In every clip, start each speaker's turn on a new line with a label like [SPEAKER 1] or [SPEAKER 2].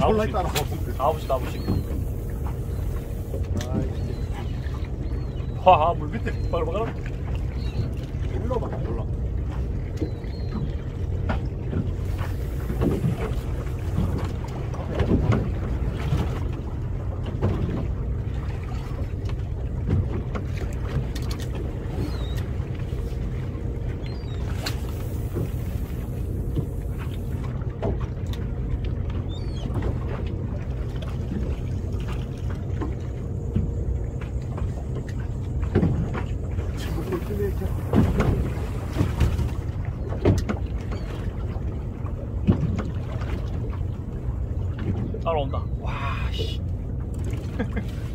[SPEAKER 1] 나오시
[SPEAKER 2] 따라.
[SPEAKER 1] 나오시 나오시 와물 밑에 빨리 먹어라
[SPEAKER 2] 올라봐, 올라.
[SPEAKER 1] 따라온다. 와씨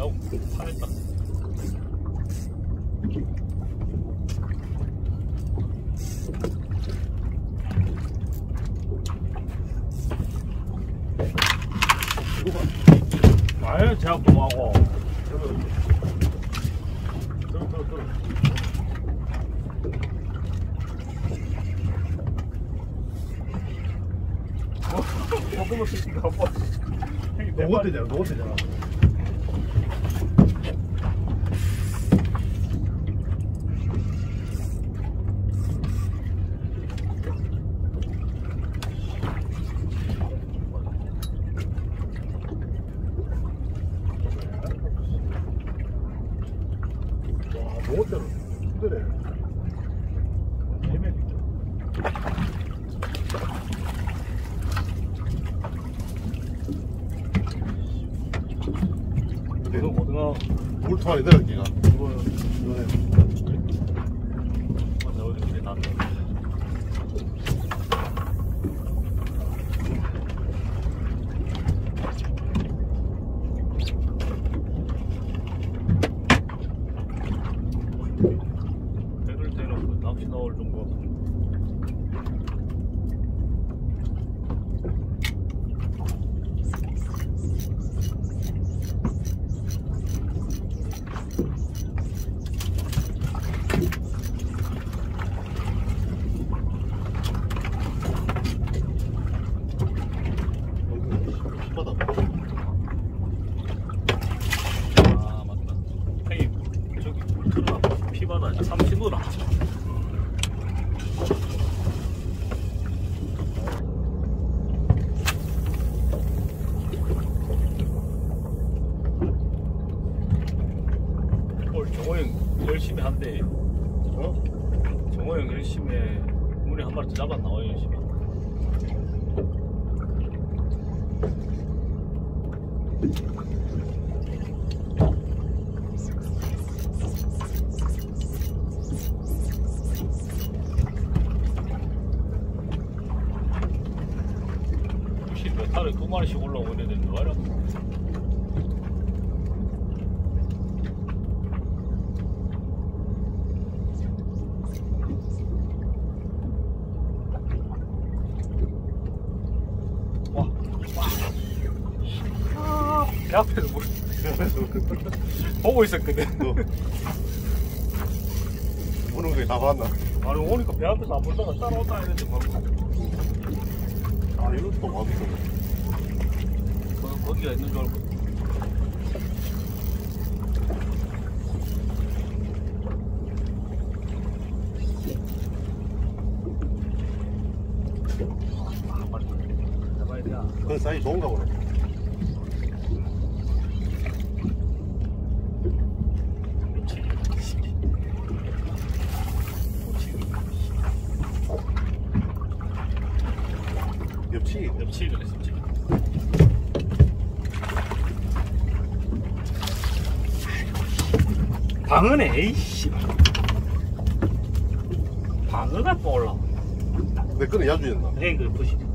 [SPEAKER 1] 어 살았다 아유 제가
[SPEAKER 2] 들어.
[SPEAKER 1] 먹으면 뭐내
[SPEAKER 2] 너거
[SPEAKER 1] 말-
[SPEAKER 2] 되잖아, 너거 되잖아. 와, 너거 때려. 힘드네.
[SPEAKER 1] 헤매니까. 계속 오등어
[SPEAKER 2] 몰투 안에 들어, 니가.
[SPEAKER 1] 이거
[SPEAKER 2] 이거네.
[SPEAKER 1] 맞아 어디 길에 다배를 대놓고 낚시 나올 정도
[SPEAKER 2] 바다.
[SPEAKER 1] 아 맞다. 형이 저기 물 틀어놔 피바다 삼신도다 오늘 정호 형 열심히 한대.
[SPEAKER 2] 어?
[SPEAKER 1] 정호 형 열심히 해. 물에 한 마리 더 잡았나? 어 열심히 혹시 몇 달에 두 마리씩 이래야 되는 거 알아? 와, 와. 내 앞에서 뭐 보고 있었거든.
[SPEAKER 2] 너. 오는 거에 다 봤나?
[SPEAKER 1] 아니 오니까 배 앞에서 안 보다가 따라온다 했는데 바로
[SPEAKER 2] 아, 이것도.
[SPEAKER 1] 거- 거기가 있는 줄 알고. 아.
[SPEAKER 2] 그 사이 좋은가 보네.
[SPEAKER 1] 섭취 섭취 그래 섭취 방어네 에이씨. 방어가 또 올라와
[SPEAKER 2] 내 거는 야주였나?
[SPEAKER 1] 네, 그 보시죠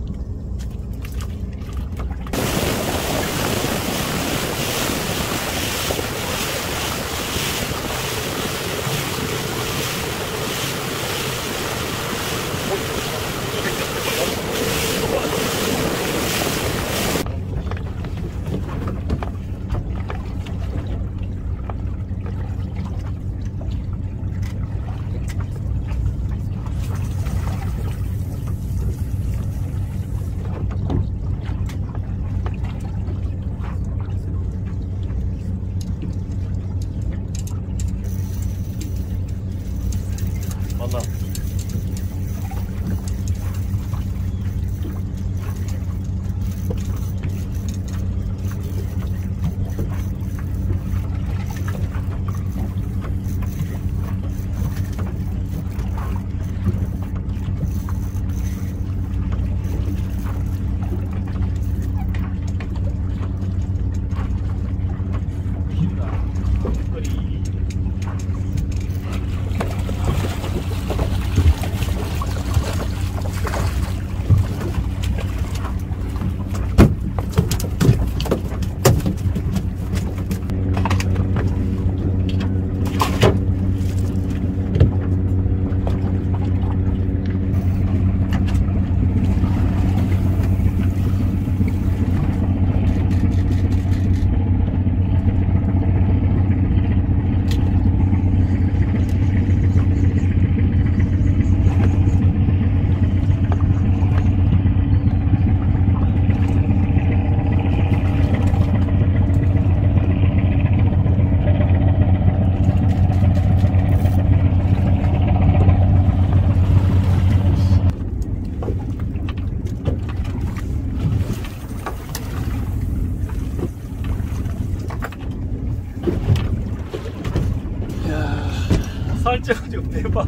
[SPEAKER 1] 살쪄가지고 대박.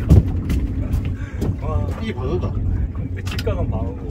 [SPEAKER 1] 와.
[SPEAKER 2] 이 방어가.
[SPEAKER 1] 근데 직각은 방어고